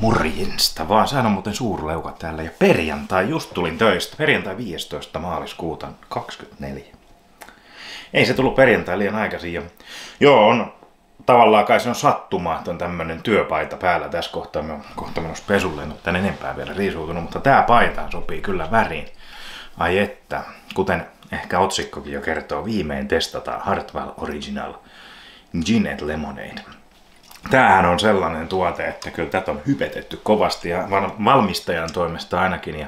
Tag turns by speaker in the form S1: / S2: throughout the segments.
S1: Morjesta vaan, sehän on muuten suurleuka täällä ja perjantai, just tulin töistä, perjantai 15. maaliskuuta 24. Ei se tullut perjantai liian aikaisin ja joo, on tavallaan kai se on sattumaa, että on tämmönen työpaita päällä tässä kohtaa. Me on kohta menossa pesulle, en ole tän enempää vielä riisuutunut, mutta tää paita sopii kyllä väriin. Ai että, kuten ehkä otsikkokin jo kertoo, viimein testataan Hartwell Original Gin and Lemonade. Tämähän on sellainen tuote, että kyllä tätä on hypetetty kovasti ja valmistajan toimesta ainakin. Ja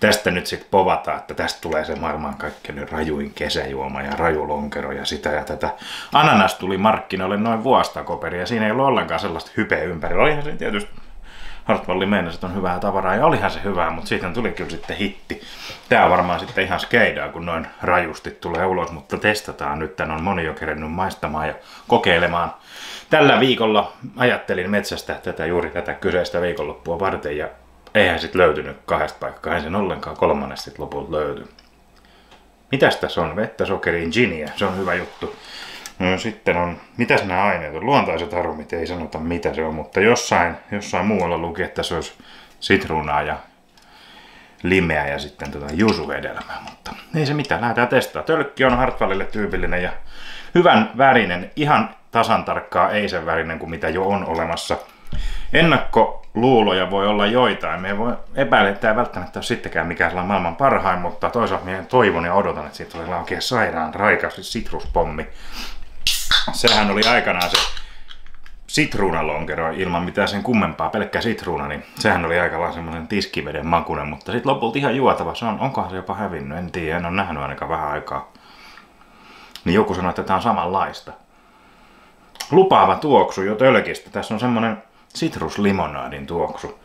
S1: tästä nyt sitten povataan, että tästä tulee se maailman kaikkein rajuin kesäjuoma ja rajulonkero ja sitä ja tätä. Ananas tuli markkinoille noin vuostakoperi ja siinä ei ollut ollenkaan sellaista hypeä ympärillä. Olihan se tietysti Hartwallin mennessä, että on hyvää tavaraa ja olihan se hyvää, mutta siitä tuli kyllä sitten hitti. Tämä on varmaan sitten ihan skeidaa, kun noin rajusti tulee ulos, mutta testataan nyt. Tän on moni jo kerennyt maistamaan ja kokeilemaan. Tällä viikolla ajattelin metsästä tätä juuri tätä kyseistä viikonloppua varten ja eihän sitten löytynyt kahdesta paikkaa, ei sen ollenkaan kolmannesta sitten lopulta löyty. Mitäs tässä on? Vettä, sokeriin, giniä, se on hyvä juttu. No, sitten on, mitäs nämä aineet on? Luontaiset aromit, ei sanota mitä se on, mutta jossain, jossain muualla luki, että se olisi sitruunaa ja limeä ja sitten tota juusuhedelmää, mutta ei se mitään, lähdetään testaa. Tölkki on Hartwallille tyypillinen ja hyvän värinen, ihan tasan tarkkaa ei sen värinen kuin mitä jo on olemassa. Ennakkoluuloja voi olla joitain. Me ei voi epäillä, että tämä välttämättä ole sittenkään mikään maailman parhain, mutta toisaalta minä toivon ja odotan, että siitä tulee oikein sairaan raikas sitruspommi. Sehän oli aikanaan se sitruunalonkero ilman mitään sen kummempaa, pelkkä sitruuna, niin sehän oli aika lailla semmoinen tiskiveden makunen, mutta sitten lopulta ihan juotava. Se on, onkohan se jopa hävinnyt, en tiedä, en ole nähnyt ainakaan vähän aikaa. Niin joku sanoi, että tämä on samanlaista lupaava tuoksu jo tölkistä. Tässä on semmonen sitruslimonadin tuoksu.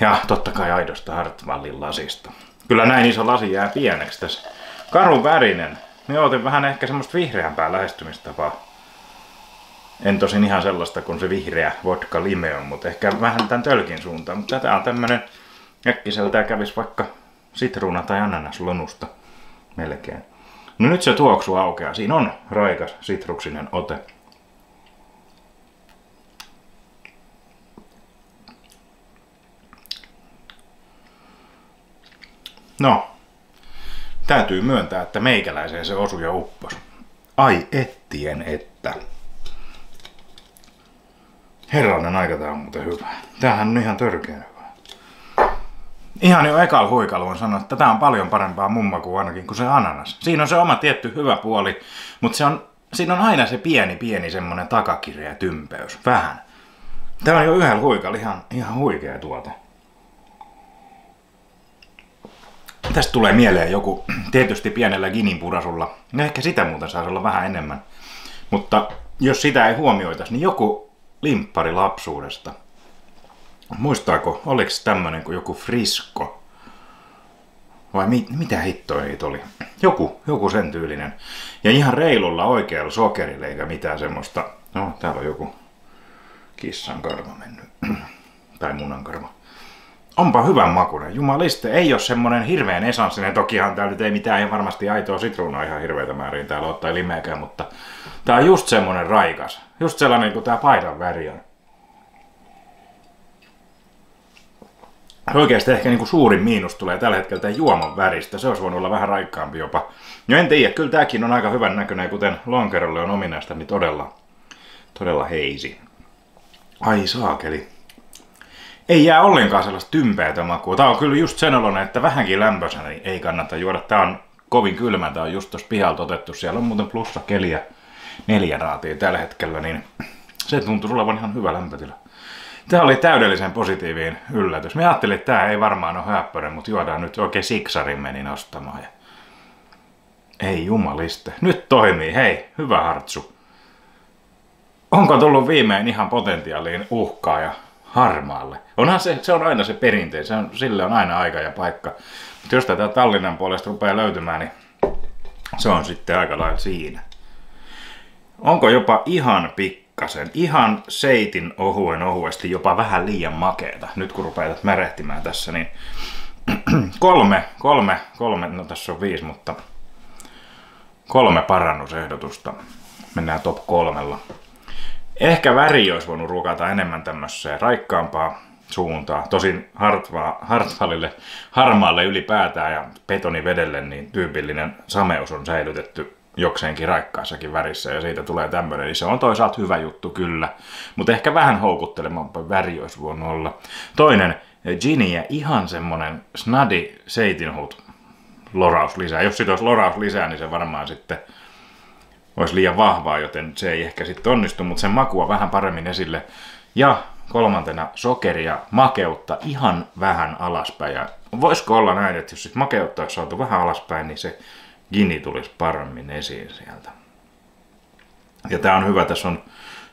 S1: Ja totta kai aidosta Hartwallin lasista. Kyllä näin iso lasi jää pieneksi tässä. Karun värinen. Me otin vähän ehkä semmoista vihreämpää lähestymistapaa. En tosin ihan sellaista kuin se vihreä vodka lime on, mutta ehkä vähän tämän tölkin suuntaan. Mutta tätä on tämmönen äkkiseltä kävis vaikka sitruuna tai ananaslonusta melkein. No nyt se tuoksu aukeaa. Siinä on raikas sitruksinen ote. No, täytyy myöntää, että meikäläiseen se osui ja uppos. Ai ettien että. Herranen aika tää on muuten hyvä. Tämähän on ihan törkeä hyvä. Ihan jo ekalla huikalla on sanoa, että tää on paljon parempaa mumma kuin ainakin kuin se ananas. Siinä on se oma tietty hyvä puoli, mutta se on, siinä on aina se pieni pieni semmonen takakirja tympeys. Vähän. Tää on jo yhdellä huikalla ihan, ihan huikea tuote. Tästä tulee mieleen joku, tietysti pienellä gininpurasulla, ehkä sitä muuten saisi olla vähän enemmän. Mutta jos sitä ei huomioitaisi, niin joku limppari lapsuudesta. Muistaako, oliko tämmöinen kuin joku frisko? Vai mi- mitä hittoja niitä oli? Joku, joku sen tyylinen. Ja ihan reilulla oikealla sokerilla eikä mitään semmoista. No, täällä on joku kissan karva mennyt. tai munan karva onpa hyvän makuinen. Jumaliste, ei ole semmonen hirveän esanssinen. Tokihan täällä nyt ei mitään ihan varmasti aitoa sitruunaa ihan hirveitä määrin täällä ottaa limeäkään, mutta tää on just semmonen raikas. Just sellainen kuin tää paidan väri on. Oikeasti ehkä niin kuin suurin miinus tulee tällä hetkellä tämän juoman väristä. Se olisi voinut olla vähän raikkaampi jopa. No en tiedä, kyllä tämäkin on aika hyvän näköinen, kuten lonkerolle on ominaista, niin todella, todella heisi. Ai saakeli ei jää ollenkaan sellaista tympeätä makua. Tää on kyllä just sen oloinen, että vähänkin lämpöisenä ei kannata juoda. Tää on kovin kylmä, tää on just tuossa pihalta otettu. Siellä on muuten plussa keliä raatia tällä hetkellä, niin se tuntuu olevan ihan hyvä lämpötila. Tämä oli täydellisen positiivinen yllätys. Mä ajattelin, että tämä ei varmaan ole häppöinen, mutta juodaan nyt oikein siksarin menin ostamaan. Ja... Ei jumaliste. Nyt toimii. Hei, hyvä hartsu. Onko tullut viimein ihan potentiaaliin uhkaa ja harmaalle. Onhan se, se on aina se perinteinen, se on, sille on aina aika ja paikka. Mutta jos tätä Tallinnan puolesta rupeaa löytymään, niin se on sitten aika lailla siinä. Onko jopa ihan pikkasen, ihan seitin ohuen ohuesti, jopa vähän liian makeeta, nyt kun rupeat märehtimään tässä, niin kolme, kolme, kolme, no tässä on viisi, mutta kolme parannusehdotusta. Mennään top kolmella. Ehkä väri olisi voinut rukata enemmän tämmöiseen raikkaampaa suuntaan. Tosin Hartva, Hartwallille, harmaalle ylipäätään ja betonivedelle niin tyypillinen sameus on säilytetty jokseenkin raikkaassakin värissä ja siitä tulee tämmöinen, niin se on toisaalta hyvä juttu kyllä, mutta ehkä vähän houkuttelemampi väri olisi voinut olla. Toinen, ja ihan semmonen snadi seitinhut loraus lisää. Jos siitä olisi loraus lisää, niin se varmaan sitten olisi liian vahvaa, joten se ei ehkä sitten onnistu, mutta sen makua vähän paremmin esille. Ja kolmantena sokeria, makeutta ihan vähän alaspäin. Ja voisiko olla näin, että jos sit makeutta olisi saatu vähän alaspäin, niin se gini tulisi paremmin esiin sieltä. Ja tämä on hyvä, tässä on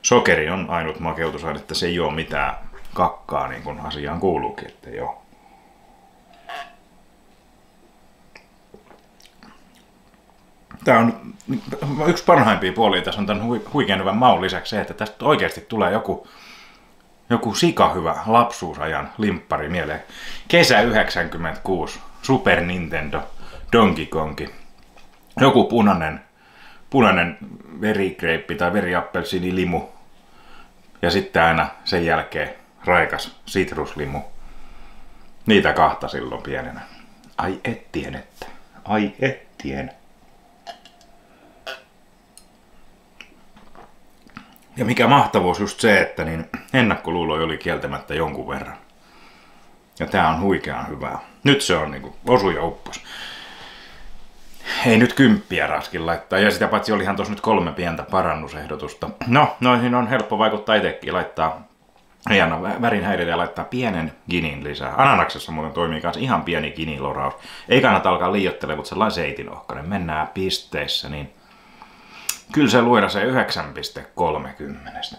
S1: sokeri on ainut makeutusaine, että se ei ole mitään kakkaa niin kuin asiaan kuuluukin, että joo. Tämä on yksi parhaimpia puolia tässä on tämän huikean hyvän maun lisäksi se, että tästä oikeasti tulee joku, joku sika hyvä lapsuusajan limppari mieleen. Kesä 96, Super Nintendo, Donkey Kongi, joku punainen, punainen verikreippi tai veriappelsiinilimu ja sitten aina sen jälkeen raikas sitruslimu. Niitä kahta silloin pienenä. Ai ettien että. Ai ettien. Ja mikä mahtavuus just se, että niin ennakkoluulo oli kieltämättä jonkun verran. Ja tää on huikean hyvää. Nyt se on niinku osu ja uppos. Ei nyt kymppiä raskin laittaa. Ja sitä paitsi olihan tuossa nyt kolme pientä parannusehdotusta. No, noihin on helppo vaikuttaa itsekin laittaa ei anna värin häiritä ja laittaa pienen ginin lisää. Ananaksessa muuten toimii myös ihan pieni giniloraus. Ei kannata alkaa liiottelemaan, mutta sellainen seitinohkainen. Mennään pisteissä, niin Kyllä se luida se 9,30.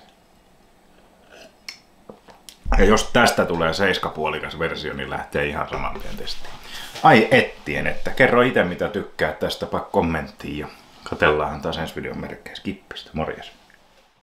S1: Ja jos tästä tulee seiskapuolikas versio, niin lähtee ihan saman testiin. Ai ettien, että kerro itse mitä tykkää tästä, pakko kommenttiin ja katellaan taas ensi videon merkkeissä. Kippistä, morjes.